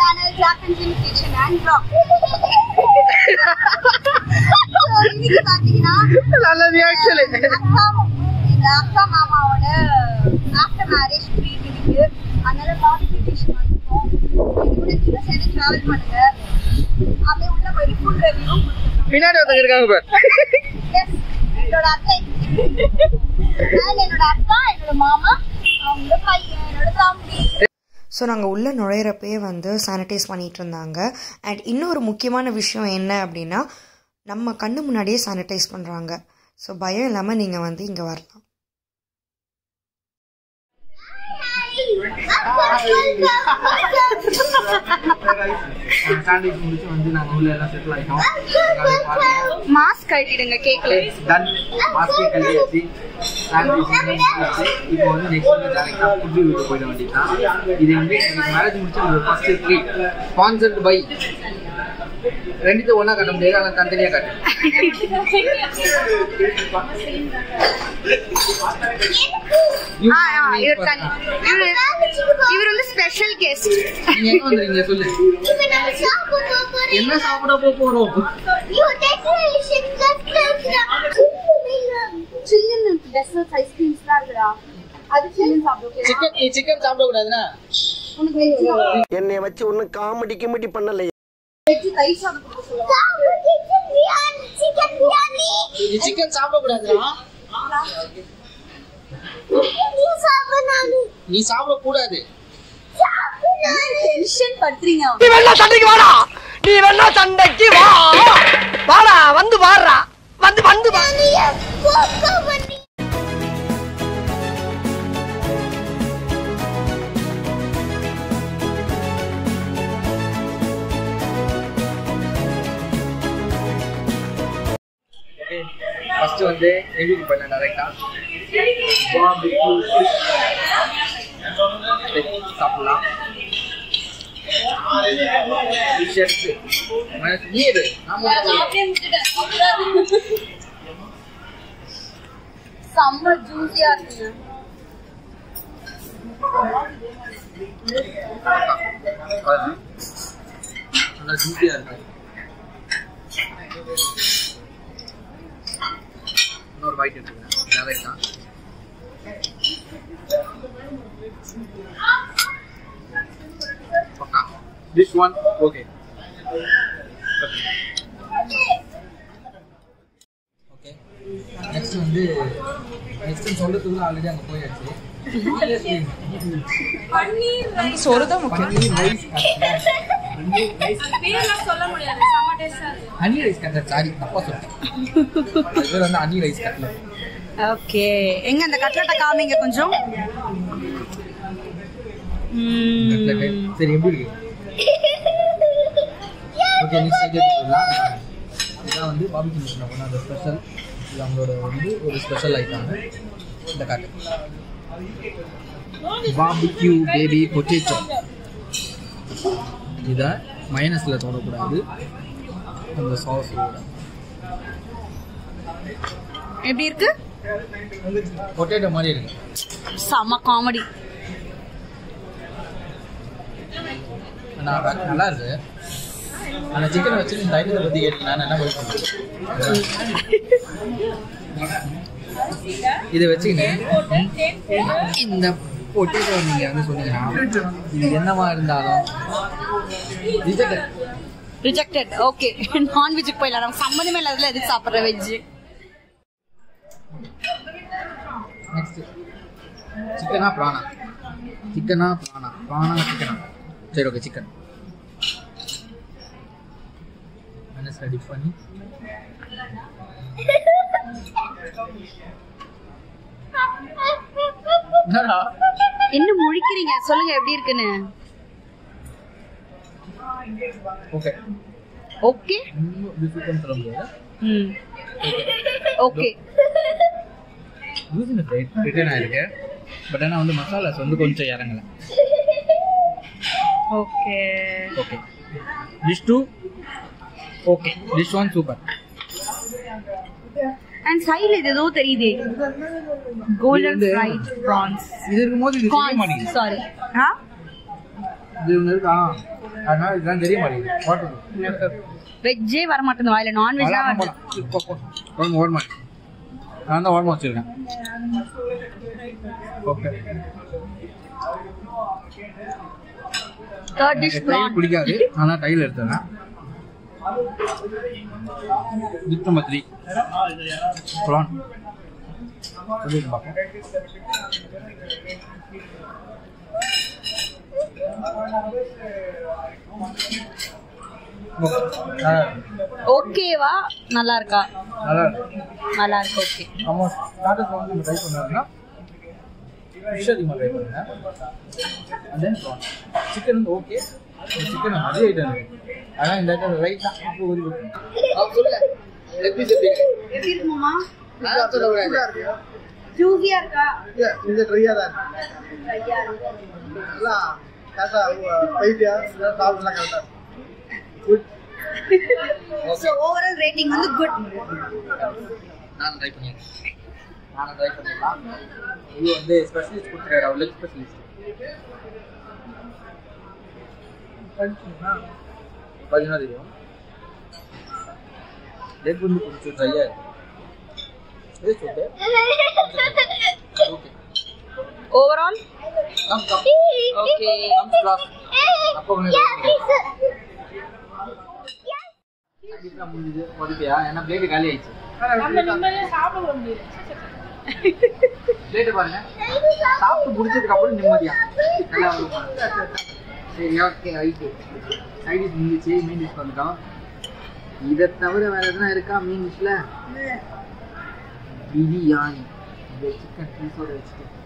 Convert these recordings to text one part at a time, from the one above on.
Kitchen and Vlog. So, இன்னைக்கு பாத்தீங்கன்னா நல்லது ஆக்சுவலி அக்கா எங்க அக்கா மாமாவோட ஆஃப்டர் மேரேஜ் ட்ரீட் அதனால பாபிக்கு டிஷ் வந்துருக்கோம் இது கூட நீங்க சேர்ந்து டிராவல் பண்ணுங்க. அப்படியே உள்ள போய் ஃபுட் ரிவ்யூ பின்னாடி ஒருத்தங்க இருக்காங்க பார். எஸ் என்னோட அத்தை. And என்னோட அக்கா என்னோட மாமா அவங்க பையன் என்னோட தம்பி. ஸோ நாங்கள் உள்ளே நுழையிறப்பே வந்து சானிடைஸ் பண்ணிகிட்டு இருந்தாங்க. அண்ட் இன்னொரு முக்கியமான விஷயம் என்ன அப்படின்னா நம்ம கண்ணு முன்னாடியே சானிடைஸ் பண்ணுறாங்க ஸோ பயம் இல்லாமல் நீங்கள் வந்து இங்கே வரலாம். மாஸ்க் கட்டிடுங்க கேக்கல. டன் மாஸ்கே கல்யாச்சு இப்போ வந்து நெக்ஸ்ட் வந்து டேரெக்டாக ஃபுட் ரிவ்யூக்கு போயிட வேண்டியதுதான் இது வந்து மேரேஜ் முடிச்சு ஒரு ஃபர்ஸ்ட் ட்ரீட் ஸ்பான்சர்ட் பை ரெண்டுத்தையும் ஒன்றா கட்ட முடியாது. ஆனால் தனித்தனியாக கட்டு. இவர் வந்து ஸ்பெஷல் கெஸ்ட் நீங்க எங்க சொல்லு. என்ன சாப்பிட போக போறோம்? டெசர்ட் ஐஸ்கிரீம்ஸ்லாம் இருக்குடா அது சிக்கன் சிக்கன் சாப்பிட என்னை வச்சு ஒன்னும் காமெடி கிமெடி பண்ணல வெஜ் தயிர் சாதம் கொடுக்க சொல்லுவாங்க நீ சிக்கன் சாப்பிட நீ சாப்பிட கூடாது டென்ஷன் பண்றீங்க நீ வேணா சண்டைக்கு வாடா. நீ வேணா சண்டைக்கு வா. வாடா வந்து வாடுறா. வந்து வந்து வந்து எதுக்கு பண்ண டேரக்டா பாபிக்யூ சாப்பிடலாம் ஷெஃப் நீ எது ஆமா செம்ம ஜூசியா இருக்குங்க நல்லா ஜூஸியா இருக்கு இன்னொரு பைட் எடுத்துக்கிறேன் டேரக்டா பக்கா this one okay okay next வந்து நெக்ஸ்ட் சொல்றதுக்குள்ள ஆல்ரெடி அங்கே போயாச்சு. சோறு தான் முக்கியம் paneer rice honey rice cutlet sorry தப்பா சொல்லிட்டேன் இது வந்து ஹனி ரைஸ் கட்லட் ஓகே. எங்க அந்த கட்லட்டை காமிங்க கொஞ்சம். சரி எப்படி இருக்கு? ஓகே நெக்ஸ்ட் ஐடியா இதான் வந்து பாபிக்கு மிஷின் பண்ண அந்த ஸ்பெஷல் இது அவங்களோட வந்து ஒரு ஸ்பெஷல் ஐட்டம் இந்த காட்டு. பாபிக்யூ பேபி பொட்டேட்டோ இதை மைனஸில் தொடக்கூடாது. அந்த சாஸ் எப்படி இருக்கு? பொட்டேட்டோ மாதிரி இருக்கு. செம்ம காமெடி நல்லா இருக்கு. அந்த சிக்கனை வச்சு இந்த ஐட்டத்தை பத்தி கேட்டு நான் என்ன பண்ணுவேன் இதை வச்சுக்கின்னு இந்த பொட்டேட்டோ நீங்க வந்து சொன்னீங்கன்னா இது என்னவா இருந்தாலும். ரிஜெக்டட் ஓகே நான்வெஜ்ஜுக்கு போயிடலாம். நமக்கு சம்மந்தமே இல்லாததுல எதுக்கு சாப்பிட்ற வெஜ் நெக்ஸ்ட் சிக்கனா பிரானா சிக்கனா பிரானா பிரானா சிக்கனா சரி ஓகே சிக்கன் மனசு ரெடி பண்ணி என்ன முழிக்கிறீங்க? சொல்லுங்க எப்படி இருக்குன்னு? ஓகே ஓகே டிஃபிகல்ட் சொல்ல முடியாது ம் ஓகே ரிட்டர்ன் ஆயிருக்கு பட் ஆனால் வந்து மசாலாஸ் வந்து கொஞ்சம் இறங்கல. Okay okay dish two okay dish one super and சைடுல இது ஏதோ தெரியுதே. கோல்டன் ஃப்ரைட் ப்ரான்ஸ் இது இருக்கும்போது சாரி ஆ இது ஒன்று இருக்கா? அதனால இதெல்லாம் தெரிய மாட்டேங்குது. வாட்டர் வெஜ்ஜே வர மாட்டேங்குது வாயில நான்வெஜ் தான் வருது. ஓரமா. நான் தான் ஓரமா வச்சிருக்கேன். Okay. Third dish tail prawn பிடிக்காது. ஆனா டைல் எடுத்துறேன். டிஷ் நம்பர் த்ரீ ப்ரான் சொல்லிட்டு பார்ப்போம். ஓகேவா? நல்லா இருக்கா நல்லா இருக்கு நல்லா இருக்கு ஓகே. ஆமா ஸ்டார்டர்ஸ் வந்து நம்ம ட்ரை பண்ணாங்கன்னா ஃபிஷ் அதிகமாக ட்ரை பண்ணுங்க. அண்ட் தென் ப்ரான் சிக்கன் வந்து ஓகே சிக்கன் நிறைய ஐட்டம் இருக்கு. ஆனால் இந்த ஐட்டம் ரைட் தான் அப்போ ஒரு எப்படி இருக்குமாமா ஜூஸியா இருக்கா? இது ட்ரையா தான் எல்லாம் கரெக்டா பைத்தியா சாப்பிடலாம் கரெக்டா குட் சோ ஓவரால் ரேட்டிங் வந்து குட் நான் ட்ரை பண்ணியிருக்கேன் நான் ட்ரை பண்ணிடலாம் இது வந்து ஸ்பெஷலிஸ்ட் கொடுத்துருக்காரு. அவர் லெக் ஸ்பெஷலிஸ்ட் பார்த்தீங்கன்னா தெரியும் லெக் வந்து கொஞ்சம் ட்ரையாக இருக்கும் இது ஓகே ஓகே ஓவரால் ஓகே கம் கிளாஸ் அப்போ கொஞ்சம் கண்டிப்பாக முடிஞ்சது ஏன்னா பிளேட்டு காலி ஆயிடுச்சு. பிளேட்டு பாருங்க. சாப்பிட்டு முடிச்சதுக்கு அப்புறம் நிம்மதியா. சரி ஓகே ரைட்டு சைட் டிஷ் முடிஞ்சிச்சு. மீன் டிஷ் வந்துட்டோம். இதை தவிர வேற எதுனா இருக்கா? மீன் டிஷ்ல பிரியாணி இந்த சிக்கன் பீஸோட வச்சுட்டு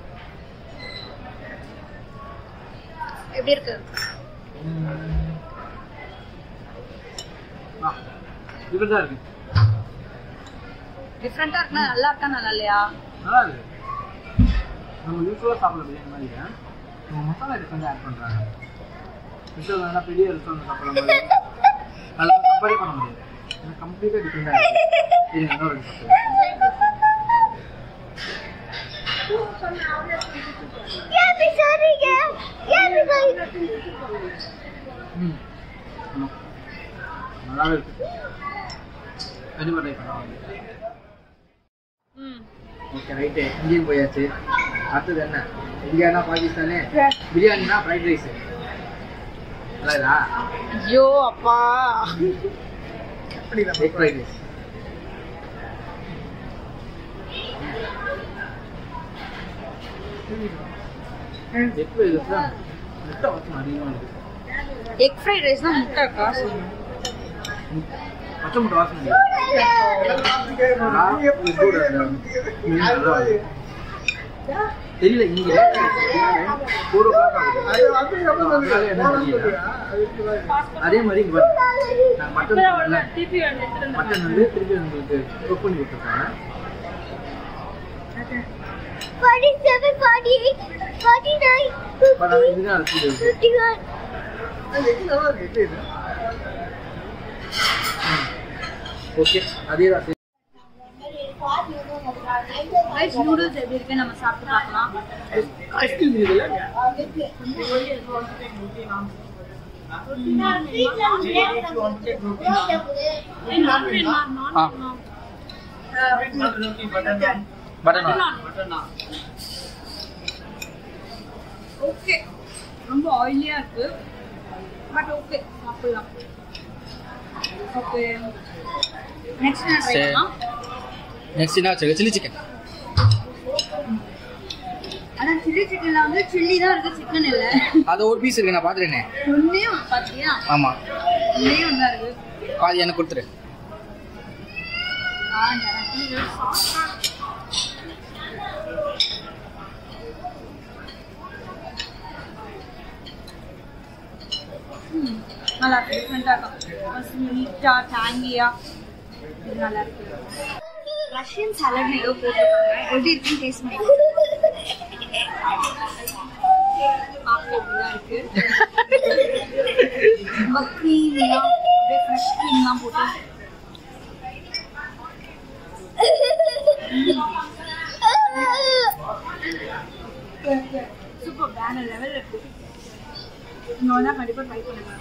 எப்படி இருக்கு? தான் இருக்கு. டிஃப்ரெண்டா இருக்குன்னா நல்லா இருக்கா நல்லா இல்லையா? நல்லா இருக்கு. நம்ம யூஸ்வலாக சாப்பிட்ற பிரியாணி மாதிரி. நம்ம மசாலா வந்து ஆட் பண்ணுறாங்க யூஸ்வலாக வேணா பெரிய ரெஸ்டாரண்ட் சாப்பிட்ற மாதிரி அதெல்லாம் கம்பேரே பண்ண முடியாது. ஏன்னா கம்ப்ளீட்டாக டிஃப்ரெண்டாக இருக்குது இது இன்னொரு சாப்பிடுவேன் ஓகே ரைட்டு இங்கேயும் போயாச்சு. அடுத்தது என்ன? இந்தியானா பாகிஸ்தானு? பிரியாணினா ஃப்ரைட் ரைஸ் நல்லதா ஐயோ அப்பா. Egg fried rice egg fried rice தான் முட்டை வாசம் அதிகமாக இருக்குது எக் ஃப்ரைட் ரைஸ் தான் முட்டை இருக்கா பச்சை முட்டை வாசம். தெரியல இங்க ஒரு அதே மாதிரி மட்டன் மட்டன் வந்து திருப்பி உங்களுக்கு குக் பண்ணி கொடுத்துருக்காங்க பட் ஆனால் இதுதான் அது ஃபுட் ஓகே அதே தான் நூடுல்ஸ் எப்படி இருக்கு நம்ம சாப்பிட்டு பார்க்கலாம் ஐஸ்கிரீம் இருக்குல்ல ஆ. பட்டன் ஓகே ரொம்ப ஆயிலியா இருக்கு. பட் ஓகே சாப்பிடலாம். ஓகே நெக்ஸ்ட் என்ன ட்ரை. பண்ணலாம்? நெக்ஸ்ட் என்ன வச்சிருக்க? சில்லி சிக்கன் ஆனா சில்லி சிக்கன்ல வந்து சில்லி தான் இருக்கு சிக்கன் இல்ல. அது ஒரு பீஸ் இருக்கு நான் ஒன்னே ஒன்று பாத்தியா ஒன்னே ஒன்று தான் இருக்கு. பாதி எனக்கு கொடுத்துரு. ஆ, இது சாப்பிட்டா ம், நல்லா இருக்கு டிஃப்ரெண்டாக இருக்கும் ஸ்வீட்டாக டேங்கியா இது நல்லா இருக்கு ரஷ்யன் சாலட் ஏதோ போட்டிருக்காங்க எப்படி இருக்குன்னு டேஸ்ட் பண்ணி பார்க்க இப்படிதான் இருக்கு ரொம்ப க்ரீமியாக அப்படியே ஃப்ரெஷ் க்ரீம்லாம் போட்டு சூப்பர் வேற லெவல் இருக்கு இங்க வந்தா கண்டிப்பா ட்ரை பண்ணுங்க.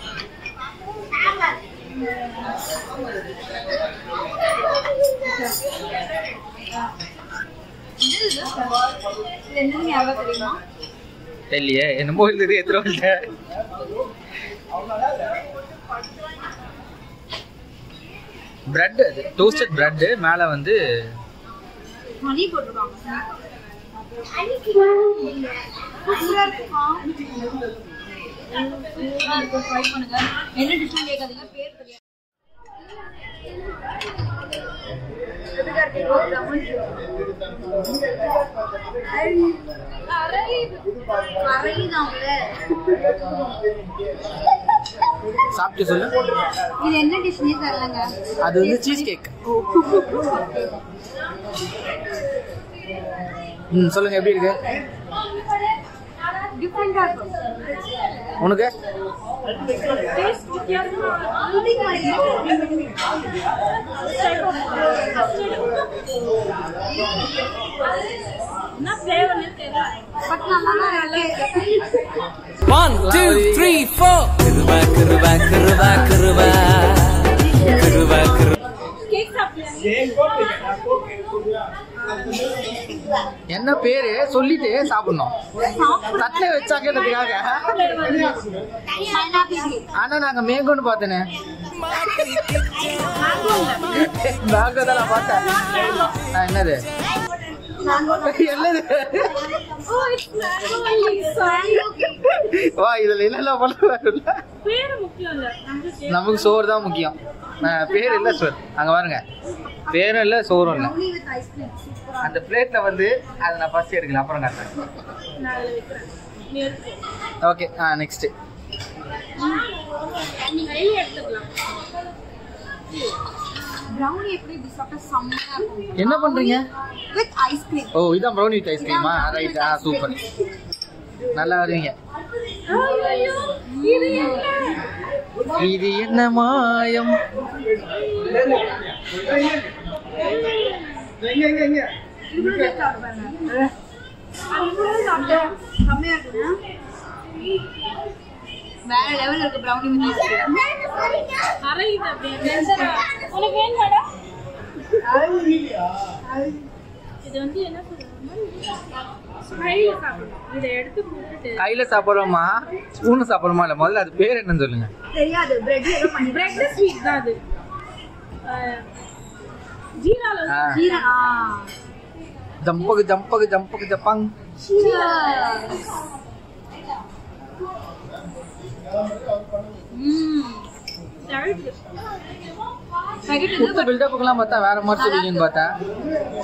தெரியலையே என்னமோ இது எத்தனை வந்துட்ட பிரெட் அது டோஸ்டட் பிரெட் மேலே வந்து ஹனி போட்டிருக்காங்க சூப்பரா இருக்குமா சூப்பரா இருக்கும் ட்ரை பண்ணுங்க என்ன டிஷ்னு கேட்காதீங்க பேர் தெரியாது சாப்பிட்டு சொல்லு. இது என்ன டிஷ்னே தெரியலங்க. அது வந்து சீஸ் கேக் ம் சொல்லுங்க எப்படி இருக்கு? டிஃப்ரெண்டா இருக்கும். உனக்கு One, two, three, four. Kırba, kırba, kırba, kırba. Kırba, kırba. என்ன பேரு? சொல்லிட்டு சாப்பிடணும். தட்டில வச்சாக்கிறதுக்காக ஆனா நாங்க மேங்கோன்னு பார்த்தேனே. மேங்கோ தான் நான் பார்த்தேன். என்னது? என்னது? வா இதுல என்னெல்லாம் பண்ணுவாருல்ல நமக்கு சோறு தான் முக்கியம். பேர் இல்ல சோறு? அங்க பாருங்க. பேரும் இல்ல சோறும் இல்ல. அந்த பிளேட்ல வந்து அதை நான் ஃபர்ஸ்ட் எடுக்கல அப்புறம் காட்டுறேன் ஓகே ஆ நெக்ஸ்ட் brownie எப்படி இப்படி சாப்பிட்டா செம்மையா இருக்கும். என்ன பண்றீங்க? ஓ இதான் ப்ரௌனி வித் ஐஸ்கிரீமா ரைட் ஆ சூப்பர் நல்லா வருவீங்க இது என்ன மாயம்? வேற லெவல் இருக்கு ice cream கையில சாப்பிடுறோமா ஸ்பூன் சாப்பிடுறோமா இல்ல முதல்ல அது பேர் என்னன்னு சொல்லுங்க. தெரியாது. பிரெட் ஆ, ஜீரா. ஜம்பகு ஜம்பகு ஜம்பகு ஜப்பாங் கொடுத்த பில்டப்புக்கெல்லாம் பார்த்தா வேற மாதிரி சொல்லுவீங்கன்னு பார்த்தா.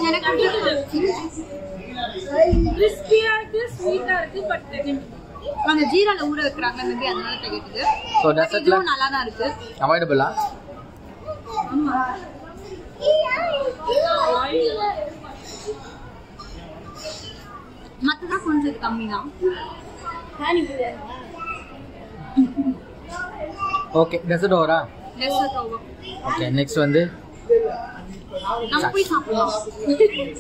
எனக்கு கிறிஸ்பியா இருக்கு ஸ்வீட்டா இருக்கு பட் அந்த ஜீரால ஊற வைக்கிறாங்க மேபி அதனால தகிட்டுது ஸோ டெசர்ட்ல நல்லா தான் இருக்கு. அவாய்டபுளா மத்ததான் கொஞ்சம் இது கம்மி தான் ஓகே டெசர்ட் ஓவரா? Dessert over. ஓகே நெக்ஸ்ட் வந்து? நம்ம போய் சாப்பிடலாம்.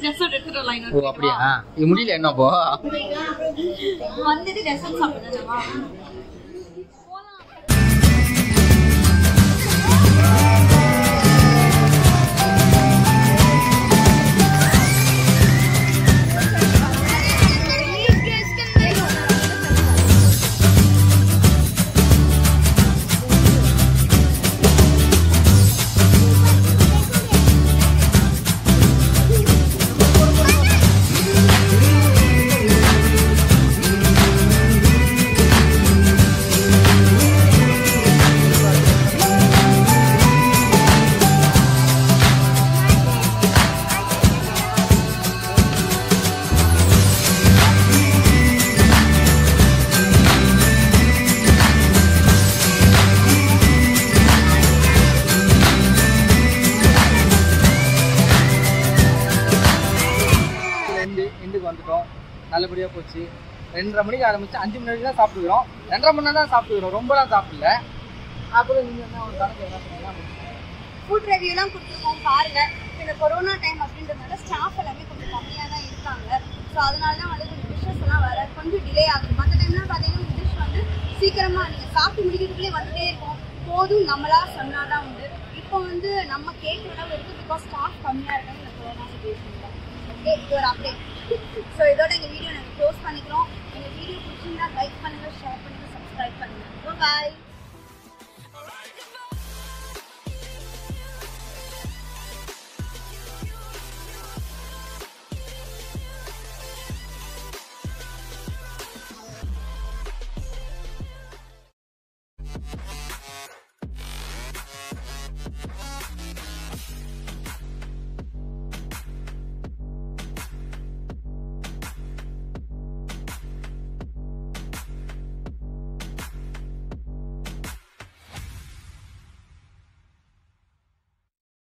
டெசர்ட் எடுத்துட்டு லைன் ஓ அப்படியா? இது முடியல என்ன போ வந்துட்டு டெசர்ட் சாப்பிடுறதா ரெண்டரை மணிக்கு ஆரம்பிச்சு அஞ்சு மணி வரைக்கும் தான் சாப்பிட்டுக்கிறோம். ரெண்டரை மணி நேரம் தான் சாப்பிட்டுக்கிறோம். ரொம்பலாம் சாப்பிடல. அப்புறம் நீங்க என்ன ஒரு கணக்கு என்ன பண்ணலாம் ஃபுட் ரிவ்யூலாம் கொடுத்துருக்கோம் பாருங்க. இந்த கொரோனா டைம் அப்படின்றதுனால ஸ்டாஃப் எல்லாமே கொஞ்சம் கம்மியாக தான் இருக்காங்க. ஸோ அதனால தான் வந்து கொஞ்சம் டிஷ்ஷஸ் எல்லாம் வர கொஞ்சம் டிலே ஆகுது. மற்ற டைம்லாம் பார்த்தீங்கன்னா டிஷ் வந்து சீக்கிரமா நீங்கள் சாப்பிட்டு முடிக்கிறதுக்குள்ளே வந்துட்டே இருக்கும். போதும் நம்மளா சொன்னாதான் உண்டு. இப்போ வந்து நம்ம கேட்குற அளவு இருக்கு பிகாஸ் ஸ்டாஃப் கம்மியாக இருக்காங்க இந்த கொரோனா சுச்சுவேஷனில் ஓகே இது ஒரு அப்டேட் ஸோ இதோட எங்கள் வீடியோ நாங்கள் க்ளோஸ் பண்ணிக்கிறோம். எங்கள் வீடியோ பிடிச்சிருந்தா லைக் பண்ணுங்கள் ஷேர் பண்ணுங்கள் சப்ஸ்கிரைப் பண்ணுங்கள் பாய்